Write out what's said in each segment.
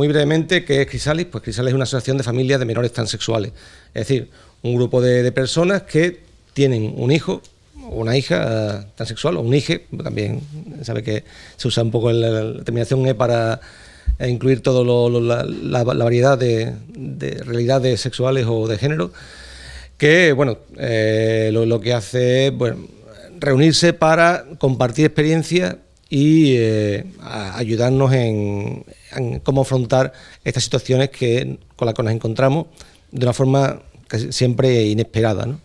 muy brevemente, ¿qué es Crisalis? Pues Crisalis es una asociación de familias de menores transexuales. Es decir, un grupo de, personas que tienen un hijo o una hija transexual o un hijo, también sabe que se usa un poco la, terminación E para incluir toda la, variedad de, realidades sexuales o de género, que bueno, eh, lo, que hace es bueno, reunirse para compartir experiencias y eh, ayudarnos en, cómo afrontar estas situaciones que, con las que nos encontramos de una forma siempre inesperada.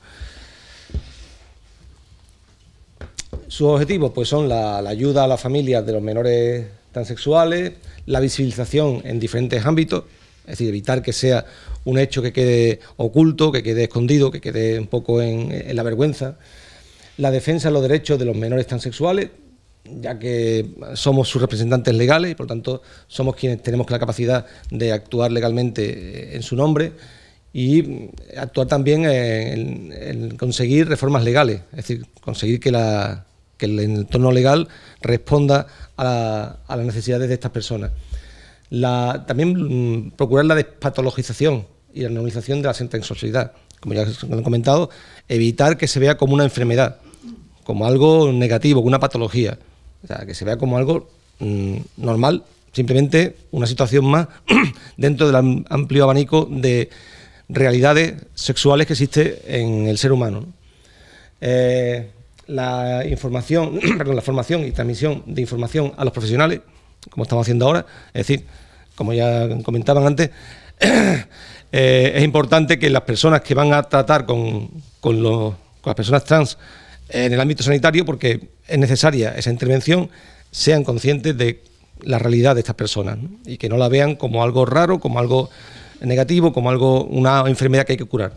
Sus objetivos pues, son la, ayuda a las familias de los menores transexuales, la visibilización en diferentes ámbitos, es decir, evitar que sea un hecho que quede oculto, que quede escondido, que quede un poco en, en la vergüenza, la defensa de los derechos de los menores transexuales, ya que somos sus representantes legales y por lo tanto somos quienes tenemos la capacidad de actuar legalmente en su nombre y actuar también en, conseguir reformas legales, es decir, conseguir que, el entorno legal responda a, las necesidades de estas personas. también mm, procurar la despatologización y la normalización de la sentenzosidad, como ya han comentado, evitar que se vea como una enfermedad, como algo negativo, como una patología. O sea, que se vea como algo mm, normal, simplemente una situación más dentro del amplio abanico de realidades sexuales que existe en el ser humano. Eh, la información, perdón, la formación y transmisión de información a los profesionales, como estamos haciendo ahora, es decir, como ya comentaban antes, eh, es importante que las personas que van a tratar con, con las personas trans en el ámbito sanitario, porque es necesaria esa intervención, sean conscientes de la realidad de estas personas y que no la vean como algo raro, como algo negativo, como algo una enfermedad que hay que curar.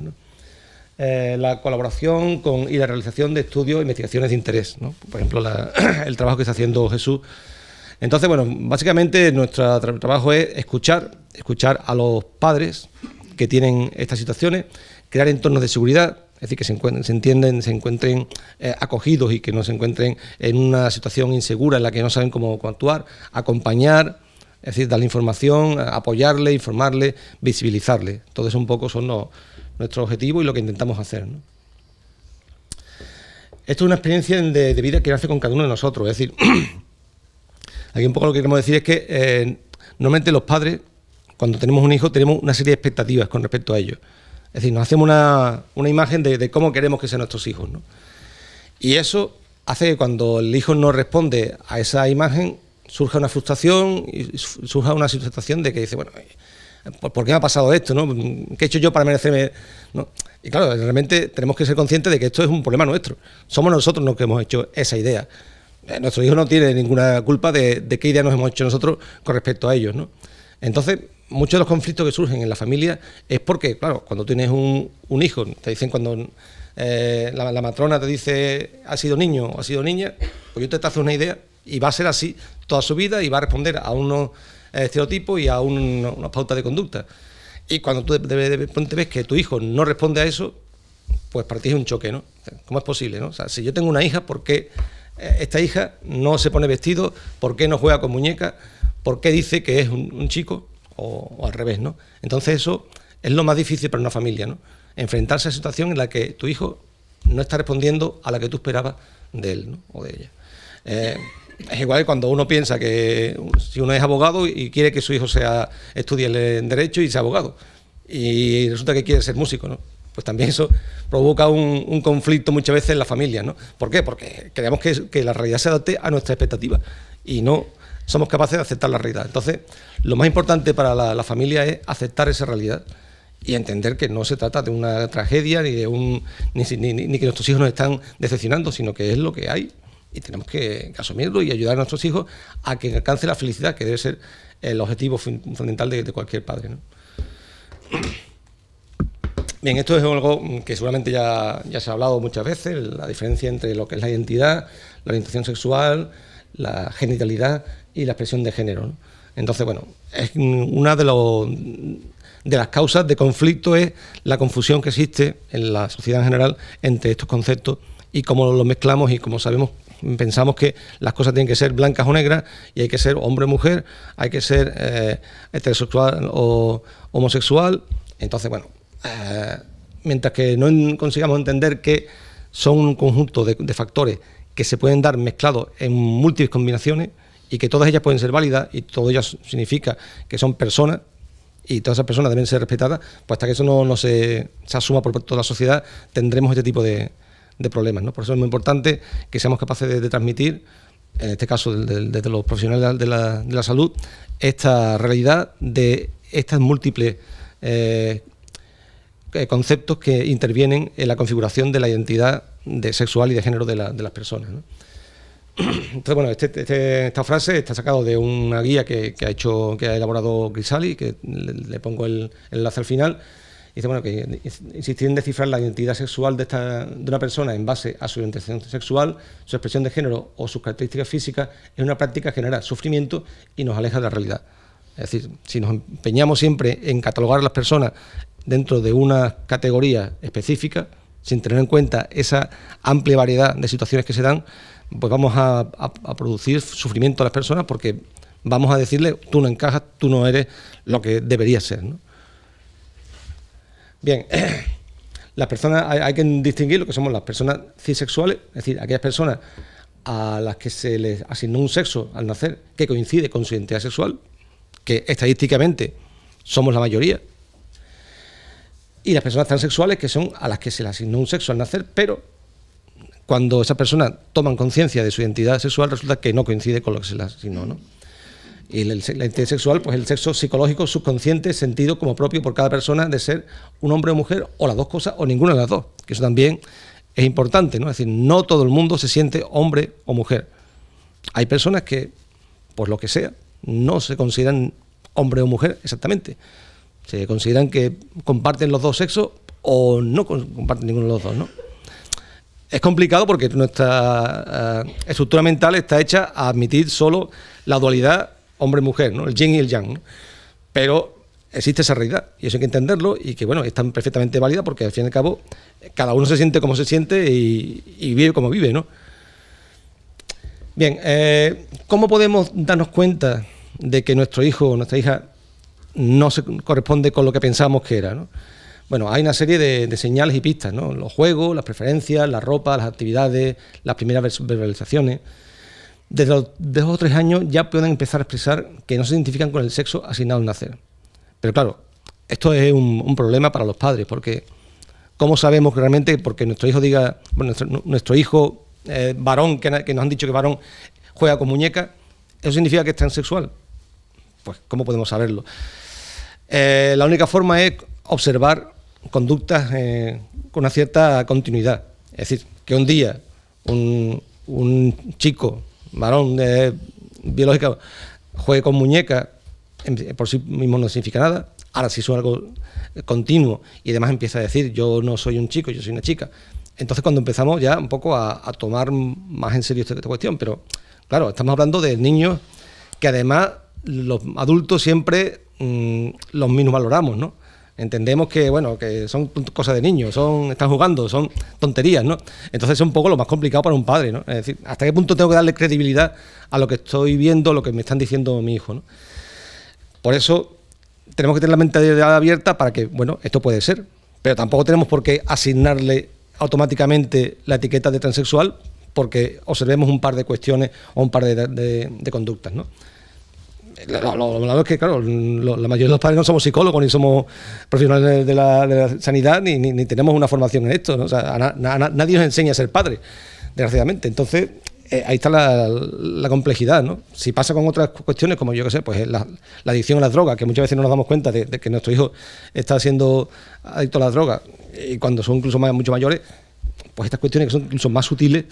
Eh, la colaboración y la realización de estudios e investigaciones de interés, por ejemplo, el trabajo que está haciendo Jesús. Entonces, bueno, básicamente nuestro trabajo es escuchar, escuchar a los padres que tienen estas situaciones, crear entornos de seguridad, es decir, que se, se entienden, se encuentren eh, acogidos y que no se encuentren en una situación insegura en la que no saben cómo, actuar, acompañar, es decir, darle información, apoyarle, informarle, visibilizarle. Todo eso un poco son nuestros objetivos y lo que intentamos hacer. Esto es una experiencia de, vida que nace con cada uno de nosotros. Es decir, aquí un poco lo que queremos decir es que eh, normalmente los padres, cuando tenemos un hijo, tenemos una serie de expectativas con respecto a ellos. Es decir, nos hacemos una, imagen de, cómo queremos que sean nuestros hijos. ¿no? Y eso hace que cuando el hijo no responde a esa imagen, surja una frustración y surja una situación de que dice, bueno, ¿por qué me ha pasado esto? ¿no? ¿Qué he hecho yo para merecerme? Y claro, realmente tenemos que ser conscientes de que esto es un problema nuestro. Somos nosotros los que hemos hecho esa idea. Eh, nuestro hijo no tiene ninguna culpa de, de qué idea nos hemos hecho nosotros con respecto a ellos. ¿no? Entonces, muchos de los conflictos que surgen en la familia es porque, claro, cuando tienes un, hijo, te dicen cuando eh, la, matrona te dice ha sido niño o ha sido niña, pues yo te hago una idea y va a ser así toda su vida y va a responder a unos estereotipos y a unas pautas de conducta. Y cuando tú de, repente ves que tu hijo no responde a eso, pues para ti es un choque, ¿no? ¿Cómo es posible, no? Si yo tengo una hija, ¿por qué eh, esta hija no se pone vestido? ¿Por qué no juega con muñecas? ¿Por qué dice que es un chico? O, al revés, ¿no? Entonces eso es lo más difícil para una familia, ¿no? Enfrentarse a situación en la que tu hijo no está respondiendo a la que tú esperabas de él o de ella. Eh, es igual que cuando uno piensa que si uno es abogado y quiere que su hijo sea estudie en derecho y sea abogado y resulta que quiere ser músico, ¿no? Pues también eso provoca un, conflicto muchas veces en la familia, ¿no? ¿Por qué? Porque queremos que, que la realidad se adapte a nuestra expectativa y no somos capaces de aceptar la realidad. Entonces, lo más importante para la, familia es aceptar esa realidad y entender que no se trata de una tragedia ni de un ni, que nuestros hijos nos están decepcionando, sino que es lo que hay y tenemos que, asumirlo y ayudar a nuestros hijos a que alcance la felicidad, que debe ser el objetivo fundamental de, cualquier padre. Bien, esto es algo que seguramente ya, ya se ha hablado muchas veces, la diferencia entre lo que es la identidad, la orientación sexual, la genitalidad y la expresión de género. Entonces, bueno, es una de, los, las causas de conflicto es la confusión que existe en la sociedad en general entre estos conceptos y cómo los mezclamos y como sabemos pensamos que las cosas tienen que ser blancas o negras y hay que ser hombre o mujer, hay que ser eh, heterosexual o homosexual. Entonces, bueno, eh, mientras que no consigamos entender que son un conjunto de, factores que se pueden dar mezclados en múltiples combinaciones y que todas ellas pueden ser válidas y todo ello significa que son personas y todas esas personas deben ser respetadas, pues hasta que eso no, se, asuma por toda la sociedad tendremos este tipo de, problemas. ¿no? Por eso es muy importante que seamos capaces de, transmitir, en este caso desde los profesionales de la, de la, salud, esta realidad de estas múltiples eh, eh, conceptos que intervienen en la configuración de la identidad de sexual y de género de, las personas. Entonces, bueno, este, este, esta frase está sacado de una guía que, ha hecho, que ha elaborado Grisali, que le, pongo el, enlace al final. Dice bueno que insistir en descifrar la identidad sexual de, esta, de una persona en base a su orientación sexual, su expresión de género o sus características físicas es una práctica que genera sufrimiento y nos aleja de la realidad. Es decir, si nos empeñamos siempre en catalogar a las personas dentro de una categoría específica, sin tener en cuenta esa amplia variedad de situaciones que se dan, pues vamos a, producir sufrimiento a las personas porque vamos a decirle, tú no encajas, tú no eres lo que deberías ser. Bien, las personas, hay, que distinguir lo que somos las personas cisexuales, es decir, aquellas personas a las que se les asignó un sexo al nacer que coincide con su identidad sexual, que estadísticamente somos la mayoría, y las personas transexuales, que son a las que se les asignó un sexo al nacer, pero cuando esas personas toman conciencia de su identidad sexual, resulta que no coincide con lo que se les asignó. ¿no? Y la identidad sexual, pues el sexo psicológico subconsciente, sentido como propio por cada persona de ser un hombre o mujer, o las dos cosas, o ninguna de las dos, que eso también es importante, ¿no? Es decir, no todo el mundo se siente hombre o mujer. Hay personas que, por lo que sea, no se consideran hombre o mujer exactamente. Se consideran que comparten los dos sexos o no comparten ninguno de los dos, ¿no? Es complicado porque nuestra eh, estructura mental está hecha a admitir solo la dualidad hombre-mujer, ¿no? el yin y el yang. Pero existe esa realidad y eso hay que entenderlo y que bueno, está perfectamente válida porque al fin y al cabo cada uno se siente como se siente y, vive como vive, ¿no? Bien, eh, ¿cómo podemos darnos cuenta de que nuestro hijo o nuestra hija no se corresponde con lo que pensamos que era. Bueno, hay una serie de, señales y pistas, ¿no? los juegos, las preferencias, la ropa, las actividades, las primeras verbalizaciones. Desde los dos o tres años ya pueden empezar a expresar que no se identifican con el sexo asignado al nacer. Pero claro, esto es un, problema para los padres, porque ¿cómo sabemos que realmente, porque nuestro hijo diga, nuestro, hijo eh, varón, que, que nos han dicho que varón juega con muñeca, eso significa que es transexual? Pues, ¿cómo podemos saberlo? Eh, la única forma es observar conductas eh, con una cierta continuidad. Es decir, que un día un, chico, varón biológico, juegue con muñecas, por sí mismo no significa nada. Ahora, si es algo continuo y además empieza a decir yo no soy un chico, yo soy una chica, entonces cuando empezamos ya un poco a, tomar más en serio esta, cuestión. Pero claro, estamos hablando de niños que además los adultos siempre Mm, los mismos valoramos, ¿no? Entendemos que, bueno, que son cosas de niños, son, están jugando, son tonterías, ¿no? Entonces es un poco lo más complicado para un padre, ¿no? Es decir, ¿hasta qué punto tengo que darle credibilidad a lo que estoy viendo, lo que me están diciendo mi hijo, ¿no? Por eso tenemos que tener la mentalidad abierta para que, bueno, esto puede ser, pero tampoco tenemos por qué asignarle automáticamente la etiqueta de transexual porque observemos un par de cuestiones o un par de, de conductas, ¿no? Lo, malo es que, claro, la mayoría de los padres no somos psicólogos, ni somos profesionales de la, sanidad, ni, tenemos una formación en esto. O sea, nadie nos enseña a ser padre, desgraciadamente. Entonces, eh, ahí está la, complejidad, ¿no? Si pasa con otras cuestiones, como yo que sé, pues la, adicción a las drogas, que muchas veces no nos damos cuenta de, que nuestro hijo está siendo adicto a las drogas, y cuando son incluso mucho mayores, pues estas cuestiones que son incluso más sutiles,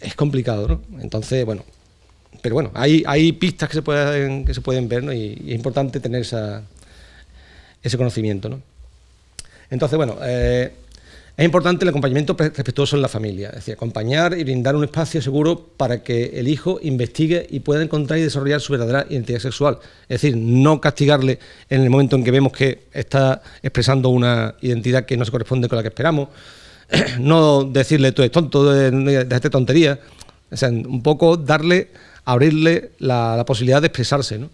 es complicado, ¿no? Entonces, bueno, pero bueno, hay, hay pistas que se pueden, que se pueden ver y, es importante tener esa, ese conocimiento. ¿no? Entonces, bueno, eh, es importante el acompañamiento respetuoso en la familia, es decir, acompañar y brindar un espacio seguro para que el hijo investigue y pueda encontrar y desarrollar su verdadera identidad sexual. Es decir, no castigarle en el momento en que vemos que está expresando una identidad que no se corresponde con la que esperamos, no decirle tú eres tonto, déjate tontería, O sea, un poco darle, abrirle la, posibilidad de expresarse, ¿no?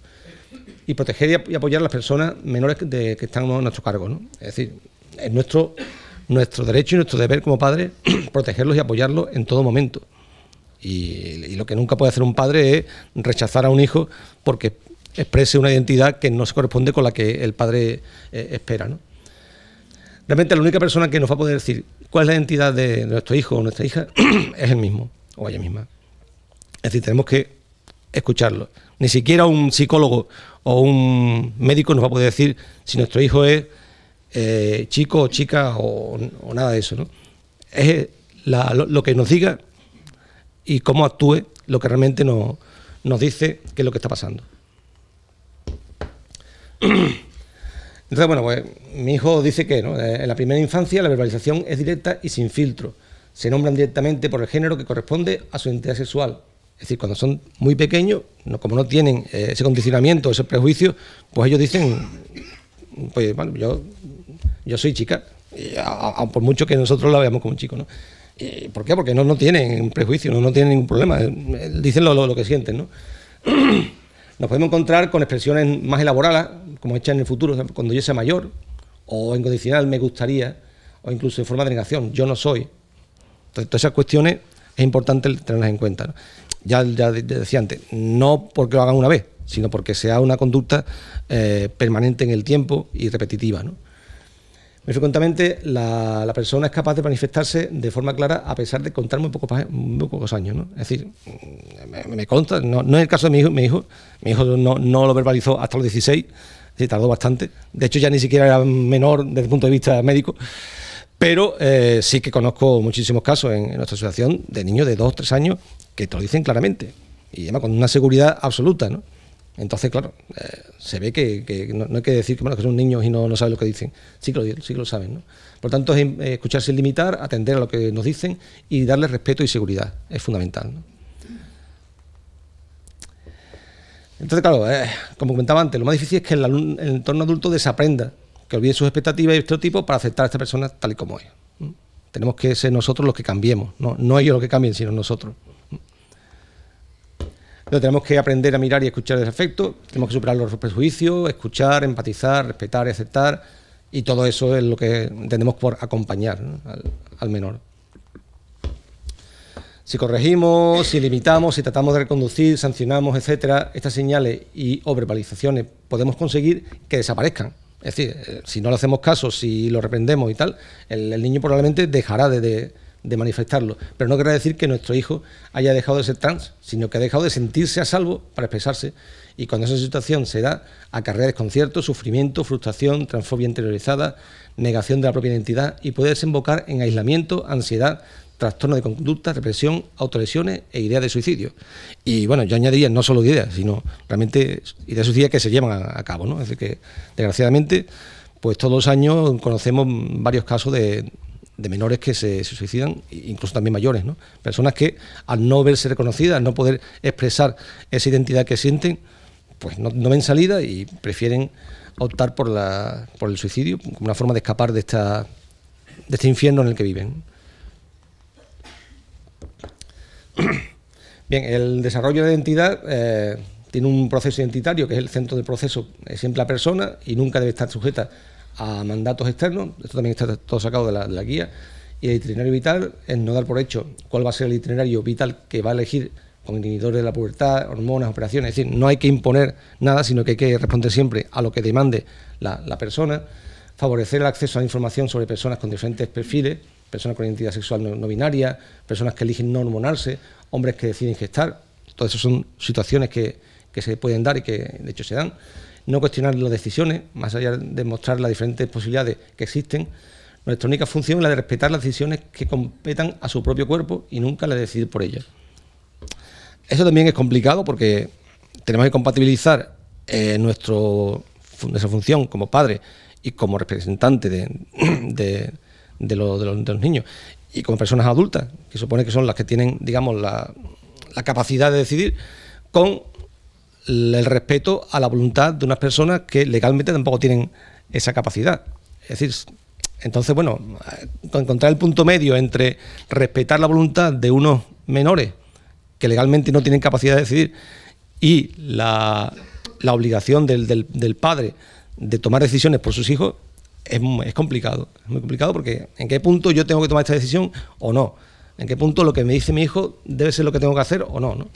Y proteger y, apoyar a las personas menores que, que están a nuestro cargo, ¿no? Es decir, es nuestro, nuestro derecho y nuestro deber como padres protegerlos y apoyarlos en todo momento. Y, lo que nunca puede hacer un padre es rechazar a un hijo porque exprese una identidad que no se corresponde con la que el padre eh, espera. ¿no? Realmente la única persona que nos va a poder decir cuál es la identidad de nuestro hijo o nuestra hija es el mismo o ella misma. Es decir, tenemos que escucharlo. Ni siquiera un psicólogo o un médico nos va a poder decir si nuestro hijo es eh, chico o chica o, nada de eso. Es lo, que nos diga y cómo actúe lo que realmente nos, nos dice qué es lo que está pasando. Entonces, bueno, pues mi hijo dice que ¿no? Eh, en la primera infancia la verbalización es directa y sin filtro. Se nombran directamente por el género que corresponde a su identidad sexual. Es decir, cuando son muy pequeños, como no tienen eh, ese condicionamiento, ese prejuicio, pues ellos dicen, pues yo, soy chica, por mucho que nosotros la veamos como un chico, ¿no? ¿Por qué? Porque no, no tienen prejuicio, no, no tienen ningún problema, dicen lo, lo que sienten, ¿no? Nos podemos encontrar con expresiones más elaboradas, como hechas en el futuro, cuando yo sea mayor, o en condicional me gustaría, o incluso en forma de negación, yo no soy. Entonces, todas esas cuestiones es importante tenerlas en cuenta. Ya, ya decía antes, no porque lo hagan una vez, sino porque sea una conducta eh, permanente en el tiempo y repetitiva. ¿no? Muy frecuentemente la, persona es capaz de manifestarse de forma clara a pesar de contar muy pocos, muy pocos años. ¿no? Es decir, me, consta, no, es el caso de mi hijo, mi hijo, mi hijo no, lo verbalizó hasta los 16, sí, tardó bastante. De hecho, ya ni siquiera era menor desde el punto de vista médico. Pero eh, sí que conozco muchísimos casos en, nuestra asociación de niños de 2 3 años que te lo dicen claramente y además con una seguridad absoluta. ¿no? Entonces, claro, eh, se ve que, no, hay que decir que, que son niños y no, saben lo que dicen. Sí que lo, sí lo saben. ¿no? Por tanto, es eh, escucharse sin limitar, atender a lo que nos dicen y darles respeto y seguridad. Es fundamental. Entonces, claro, como comentaba antes, lo más difícil es que el, el, entorno adulto desaprenda, que olvide sus expectativas y estereotipos para aceptar a esta persona tal y como es. Tenemos que ser nosotros los que cambiemos, no, ellos los que cambien, sino nosotros tenemos que aprender a mirar y escuchar el afecto, tenemos que superar los prejuicios, escuchar, empatizar, respetar y aceptar, y todo eso es lo que entendemos por acompañar al, menor. Si corregimos, si limitamos, si tratamos de reconducir, sancionamos, etcétera, estas señales y o verbalizaciones podemos conseguir que desaparezcan. Es decir, eh, si no le hacemos caso, si lo reprendemos y tal, el, niño probablemente dejará de de manifestarlo. Pero no quiere decir que nuestro hijo haya dejado de ser trans, sino que ha dejado de sentirse a salvo para expresarse. Y cuando esa situación se da, acarrea desconcierto, sufrimiento, frustración, transfobia interiorizada, negación de la propia identidad y puede desembocar en aislamiento, ansiedad, trastorno de conducta, represión, autolesiones e ideas de suicidio. Y bueno, yo añadiría no solo ideas, sino realmente ideas de suicidio que se llevan a, cabo. ¿no? Es decir, que desgraciadamente, pues todos los años conocemos varios casos de, de menores que se, suicidan, incluso también mayores, ¿no? Personas que al no verse reconocidas, al no poder expresar esa identidad que sienten, pues no, ven salida y prefieren optar por, la, por el suicidio como una forma de escapar de, esta, de este infierno en el que viven. Bien, el desarrollo de la identidad eh, tiene un proceso identitario que es el centro del proceso, es siempre la persona y nunca debe estar sujeta a mandatos externos, esto también está todo sacado de la, guía, y el itinerario vital es no dar por hecho cuál va a ser el itinerario vital que va a elegir con inhibidores de la pubertad, hormonas, operaciones, es decir, no hay que imponer nada, sino que hay que responder siempre a lo que demande la, persona, favorecer el acceso a la información sobre personas con diferentes perfiles, personas con identidad sexual no, binaria, personas que eligen no hormonarse, hombres que deciden gestar, todas esas son situaciones que, que se pueden dar y que de hecho se dan no cuestionar las decisiones, más allá de mostrar las diferentes posibilidades que existen. Nuestra única función es la de respetar las decisiones que competan a su propio cuerpo y nunca la de decidir por ellas. Eso también es complicado porque tenemos que compatibilizar eh, nuestro, nuestra función como padre y como representante de, los, niños y como personas adultas, que supone que son las que tienen, digamos, la, la capacidad de decidir, con el respeto a la voluntad de unas personas que legalmente tampoco tienen esa capacidad. Es decir, entonces, bueno, encontrar el punto medio entre respetar la voluntad de unos menores que legalmente no tienen capacidad de decidir y la, obligación del, padre de tomar decisiones por sus hijos, es, es, complicado. Es muy complicado porque en qué punto yo tengo que tomar esta decisión o no. En qué punto lo que me dice mi hijo debe ser lo que tengo que hacer o no.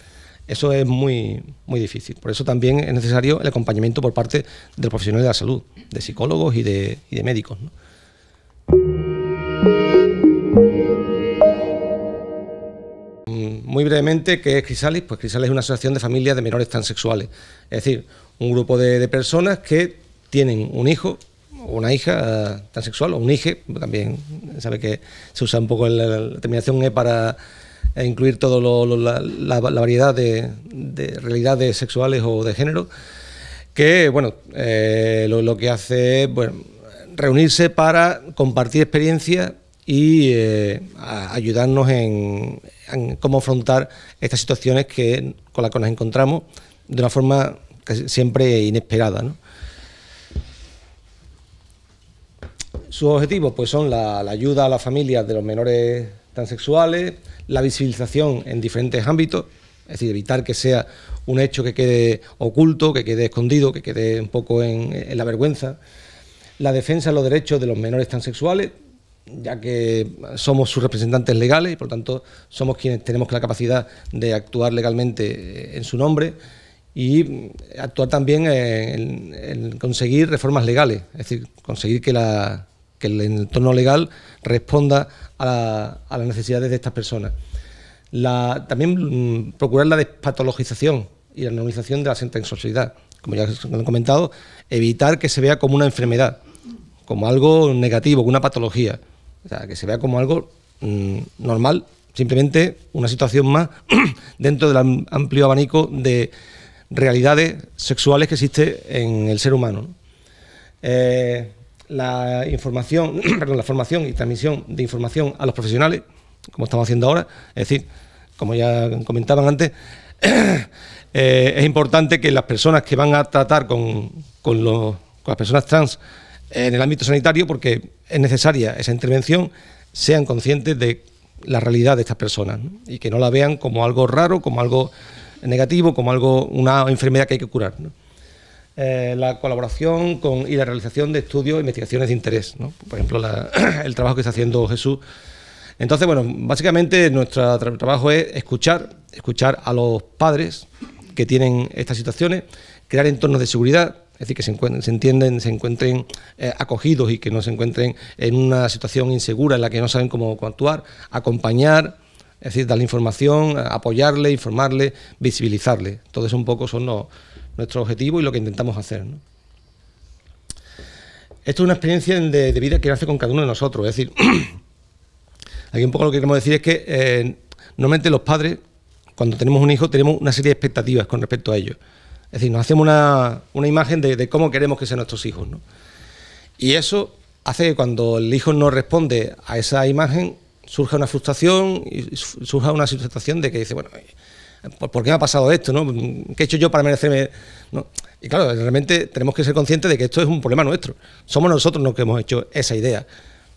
Eso es muy, muy difícil. Por eso también es necesario el acompañamiento por parte de los profesionales de la salud, de psicólogos y de, y de médicos. Muy brevemente, ¿qué es Crisalis? Pues Crisalis es una asociación de familias de menores transexuales. Es decir, un grupo de, personas que tienen un hijo una hija eh, transexual o un hijo, también sabe que se usa un poco la, terminación E para eh, incluir toda la, variedad de, realidades sexuales o de género, que bueno, eh, lo, que hace es reunirse para compartir experiencias y ayudarnos en, cómo afrontar estas situaciones que, con las que nos encontramos de una forma siempre inesperada. Sus objetivos pues, son la, ayuda a las familias de los menores transexuales, la visibilización en diferentes ámbitos, es decir, evitar que sea un hecho que quede oculto, que quede escondido, que quede un poco en la vergüenza, la defensa de los derechos de los menores transexuales, ya que somos sus representantes legales y por tanto somos quienes tenemos la capacidad de actuar legalmente en su nombre y actuar también en, conseguir reformas legales, es decir, conseguir que, el entorno legal responda a, las necesidades de estas personas. también mm, procurar la despatologización y la normalización de la sexualidad, como ya he comentado, evitar que se vea como una enfermedad, como algo negativo, como una patología. O sea, que se vea como algo mm, normal, simplemente una situación más dentro del amplio abanico de realidades sexuales que existe en el ser humano. Eh, la información, perdón, la formación y transmisión de información a los profesionales, como estamos haciendo ahora, es decir, como ya comentaban antes, eh, es importante que las personas que van a tratar con, con las personas trans en el ámbito sanitario, porque es necesaria esa intervención, sean conscientes de la realidad de estas personas y que no la vean como algo raro, como algo negativo, como algo una enfermedad que hay que curar. Eh, la colaboración con, y la realización de estudios e investigaciones de interés, por ejemplo, el trabajo que está haciendo Jesús. Entonces, bueno, básicamente nuestro trabajo es escuchar, escuchar a los padres que tienen estas situaciones, crear entornos de seguridad, es decir, que se, entienden, se encuentren eh, acogidos y que no se encuentren en una situación insegura en la que no saben cómo, actuar, acompañar, es decir, darle información, apoyarle, informarle, visibilizarle. Todo eso un poco son nuestros objetivos y lo que intentamos hacer. Esto es una experiencia de, vida que hace con cada uno de nosotros. Es decir, aquí un poco lo que queremos decir es que eh, normalmente los padres, cuando tenemos un hijo, tenemos una serie de expectativas con respecto a ellos. Es decir, nos hacemos una, imagen de, cómo queremos que sean nuestros hijos. ¿no? Y eso hace que cuando el hijo no responde a esa imagen, surja una frustración y surja una situación de que dice, bueno, ¿por qué me ha pasado esto? ¿no? ¿Qué he hecho yo para merecerme? Y claro, realmente tenemos que ser conscientes de que esto es un problema nuestro. Somos nosotros los que hemos hecho esa idea.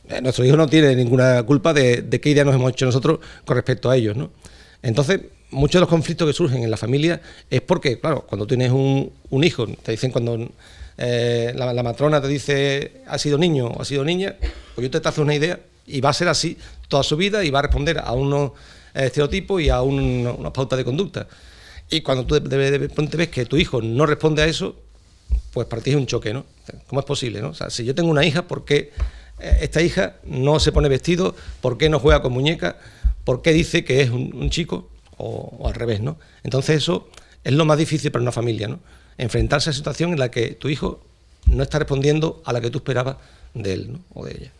Eh, nuestro hijo no tiene ninguna culpa de, qué idea nos hemos hecho nosotros con respecto a ellos. ¿no? Entonces, muchos de los conflictos que surgen en la familia es porque, claro, cuando tienes un, hijo, te dicen cuando eh, la, matrona te dice ha sido niño o ha sido niña, pues yo te hace una idea y va a ser así toda su vida y va a responder a unos estereotipos y a unas pautas de conducta. Y cuando tú de, pronto ves que tu hijo no responde a eso, pues para ti es un choque, ¿no? ¿Cómo es posible, no? O sea, si yo tengo una hija, ¿por qué eh, esta hija no se pone vestido? ¿Por qué no juega con muñeca? ¿Por qué dice que es un chico? o, al revés, ¿no? Entonces eso es lo más difícil para una familia, ¿no? Enfrentarse a situación en la que tu hijo no está respondiendo a la que tú esperabas de él o de ella.